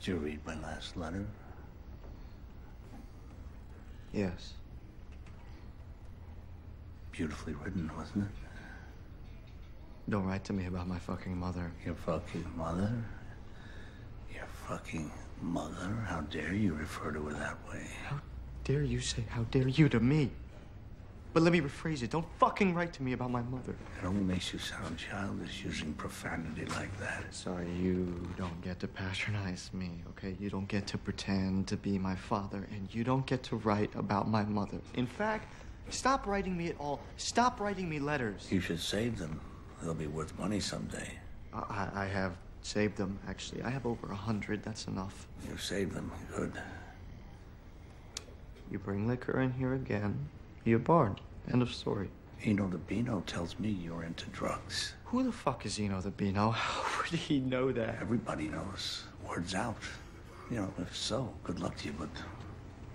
Did you read my last letter? Yes. Beautifully written, wasn't it? Don't write to me about my fucking mother. Your fucking mother? Your fucking mother? How dare you refer to her that way? How dare you say how dare you to me? But let me rephrase it. Don't fucking write to me about my mother. It only makes you sound childish using profanity like that. Sorry, you don't get to patronize me, okay? You don't get to pretend to be my father, and you don't get to write about my mother. In fact, stop writing me at all. Stop writing me letters. You should save them. They'll be worth money someday. I, I have saved them, actually. I have over a hundred. That's enough. You've saved them. Good. You bring liquor in here again, you're barred. End of story. Eno the Beano tells me you're into drugs. Who the fuck is Eno the Beano? How would he know that? Everybody knows. Word's out. You know, if so, good luck to you, but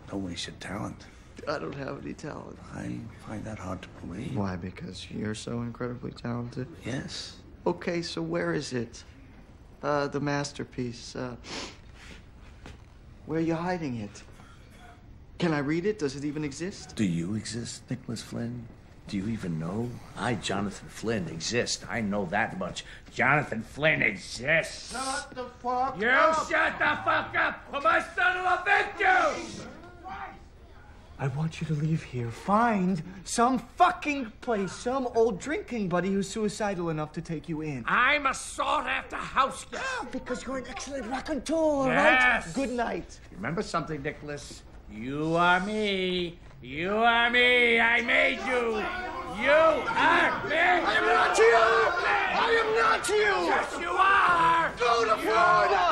don't waste your talent. I don't have any talent. I find that hard to believe. Why? Because you're so incredibly talented? Yes. Okay, so where is it? Uh, the masterpiece. Uh, where are you hiding it? Can I read it? Does it even exist? Do you exist, Nicholas Flynn? Do you even know? I, Jonathan Flynn, exist. I know that much. Jonathan Flynn exists. Shut the fuck you up! shut the fuck up, or my son will evict you! I want you to leave here. Find some fucking place, some old drinking buddy who's suicidal enough to take you in. I'm a sought-after house guest. Ah, because you're an excellent raconteur, Yes. right? Good night. Remember something, Nicholas? You are me. You are me. I made you. You are me. I am not you. I am not you. Yes, you are. Go to Florida.